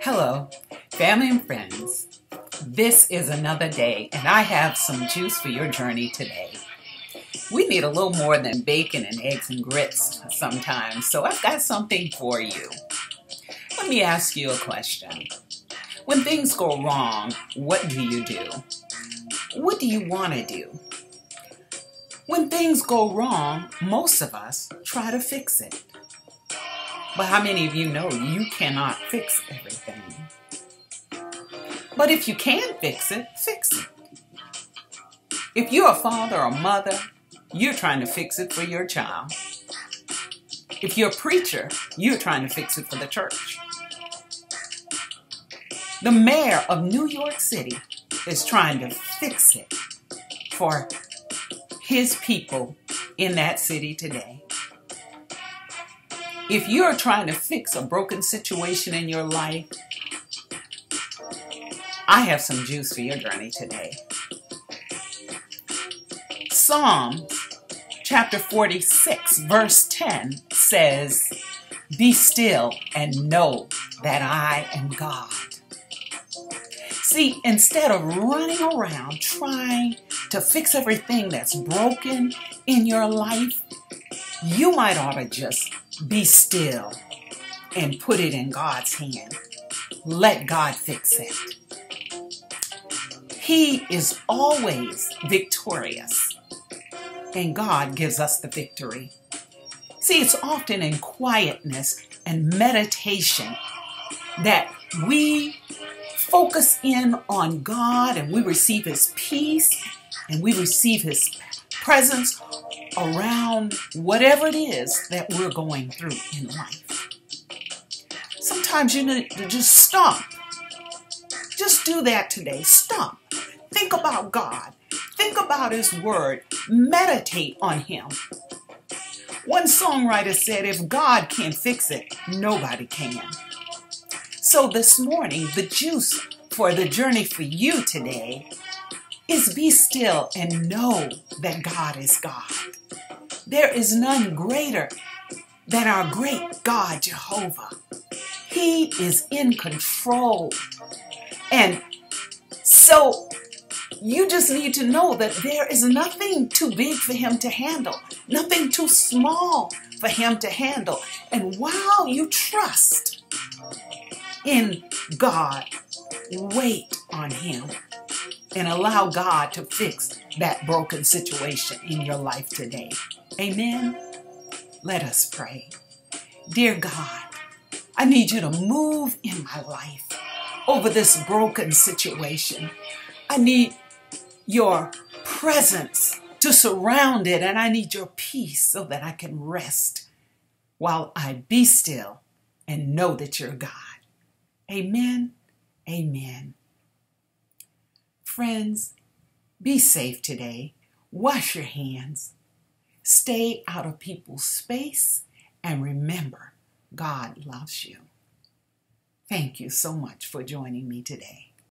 Hello, family and friends. This is another day, and I have some juice for your journey today. We need a little more than bacon and eggs and grits sometimes, so I've got something for you. Let me ask you a question. When things go wrong, what do you do? What do you want to do? When things go wrong, most of us try to fix it. But how many of you know you cannot fix everything? But if you can fix it, fix it. If you're a father or a mother, you're trying to fix it for your child. If you're a preacher, you're trying to fix it for the church. The mayor of New York City is trying to fix it for his people in that city today. If you're trying to fix a broken situation in your life, I have some juice for your journey today. Psalm chapter 46, verse 10 says, Be still and know that I am God. See, instead of running around trying to fix everything that's broken in your life, you might ought to just be still and put it in God's hand. Let God fix it. He is always victorious, and God gives us the victory. See, it's often in quietness and meditation that we focus in on God and we receive His peace and we receive His presence around whatever it is that we're going through in life. Sometimes you need to just stop. Just do that today. Stop. Think about God. Think about His Word. Meditate on Him. One songwriter said, if God can't fix it, nobody can. So this morning, the juice for the journey for you today is be still and know that God is God. There is none greater than our great God, Jehovah. He is in control. And so you just need to know that there is nothing too big for him to handle, nothing too small for him to handle. And while you trust in God, wait on him and allow God to fix that broken situation in your life today. Amen. Let us pray. Dear God, I need you to move in my life over this broken situation. I need your presence to surround it, and I need your peace so that I can rest while I be still and know that you're God. Amen. Amen. Friends, be safe today. Wash your hands. Stay out of people's space and remember, God loves you. Thank you so much for joining me today.